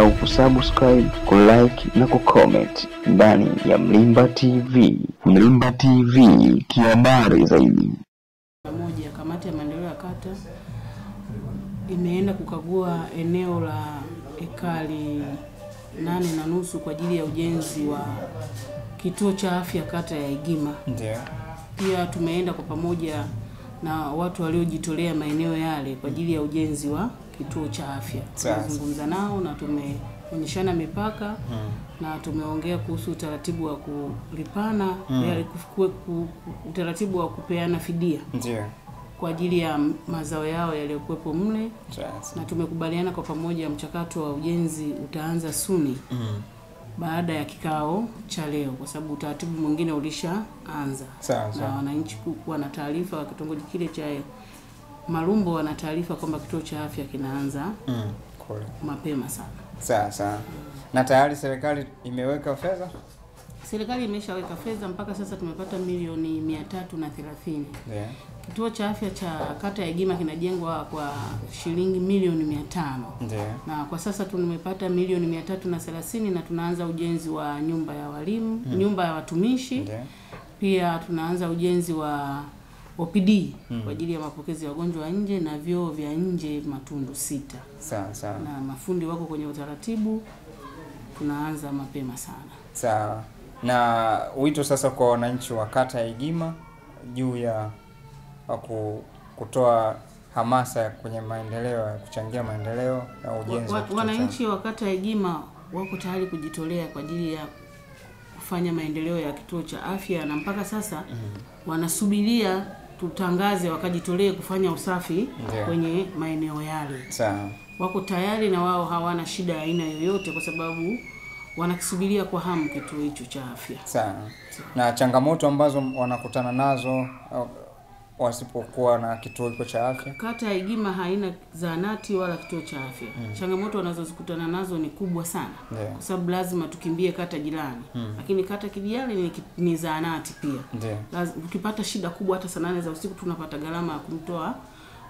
usisahau kusubscribe, kulike na kucomment ndani ya Mlimba TV. Mlimba TV, kihabari zaidi. Moja, kamati ya maendeleo ya kata imeenda kukagua eneo la ekari nane na nusu kwa ajili ya ujenzi wa kituo cha afya kata ya Igima. Ndio. Pia tumeenda kwa pamoja na watu waliojitolea maeneo yale kwa ajili ya ujenzi wa kituo cha afya. Tumezungumza nao na tumeonyeshana mipaka na tumeongea kuhusu utaratibu wa kulipana, hmm. ku- utaratibu wa kupeana fidia Ndiyo. kwa ajili ya mazao yao yaliyokuwepo mle, Sasa. na tumekubaliana kwa pamoja mchakato wa ujenzi utaanza suni Mm. baada ya kikao cha leo, kwa sababu utaratibu mwingine ulishaanza na wananchi kuwa na taarifa wa kitongoji kile cha Marumbo wana taarifa kwamba kituo cha afya kinaanza Mm. Mapema sana. Sawa sawa. Na tayari serikali imeweka fedha? Serikali imeshaweka fedha, mpaka sasa tumepata milioni mia tatu na thelathini. Yeah. Kituo cha afya cha kata ya Igima kinajengwa kwa shilingi milioni mia tano Yeah. na kwa sasa tumepata milioni mia tatu na thelathini na tunaanza ujenzi wa nyumba ya walimu, mm. nyumba ya watumishi Yeah. pia tunaanza ujenzi wa OPD kwa ajili ya mapokezi ya wagonjwa wa nje na vyoo vya nje matundu sita, Sawa sawa. na mafundi wako kwenye utaratibu, tunaanza mapema sana. Sawa. Na wito sasa kwa wananchi wa kata ya Igima juu ya kutoa hamasa kwenye maendeleo ya kuchangia maendeleo na ujenzi Wananchi wa kata ya Igima wako tayari kujitolea kwa ajili ya kufanya maendeleo ya kituo cha afya, na mpaka sasa mm. wanasubiria tutangaze wakajitolee kufanya usafi yeah. kwenye maeneo yale. Sawa. Wako tayari na wao hawana shida ya aina yoyote, kwa sababu wanakisubiria kwa hamu kituo hicho cha afya. Sawa. Na changamoto ambazo wanakutana nazo wasipokuwa na kituo hiko cha afya? Kata ya Igima haina zahanati wala kituo cha afya. mm. Changamoto wanazozikutana nazo ni kubwa sana, yeah. kwa sababu lazima tukimbie kata jirani, mm. lakini kata Kijali ni, ni zahanati pia. yeah. Ukipata shida kubwa hata saa nane za usiku tunapata gharama ya kumtoa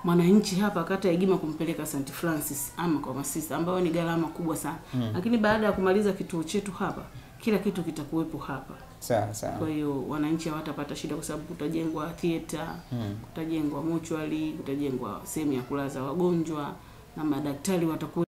mwananchi hapa kata ya Igima kumpeleka St Francis ama kwa masista ambayo ni gharama kubwa sana mm. lakini baada ya kumaliza kituo chetu hapa kila kitu kitakuwepo hapa Sawa sawa. kwa hiyo wananchi hawatapata shida kwa sababu kutajengwa theater hmm. kutajengwa mochwali kutajengwa sehemu ya kulaza wagonjwa na madaktari watakuwa